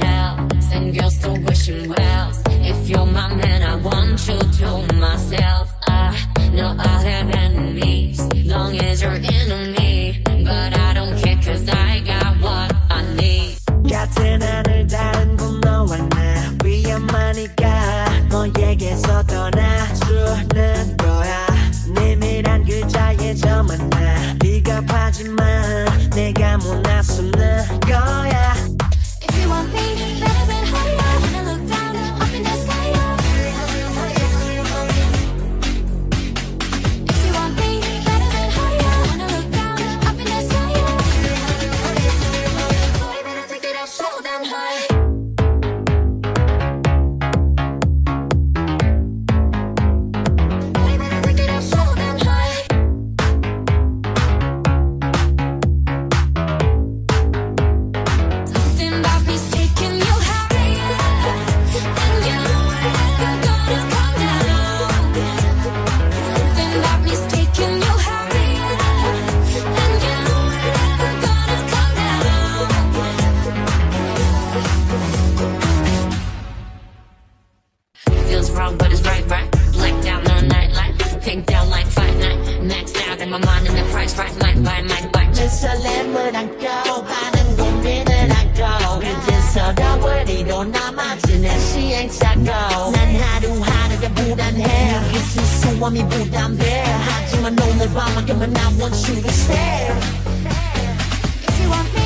hotels and girls still wishing wells. If you're my man, I want you to myself. I know I have enemies, long as you're enemy. But I don't care, cause I got what I need. 같은 하늘 다른 곳 너와 나 위험하니까 너에게서 떠나주는 안고 많은 고민을 안고 이제서 더버리도 남아진 내 시행착오 난 하루하루가 불안해. 이게 소소함이 부담돼. 하지만 오늘 밤만큼은 I want you to stay If you want me,